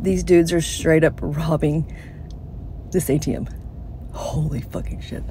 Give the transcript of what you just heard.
these dudes are straight up robbing this ATM. Holy fucking shit.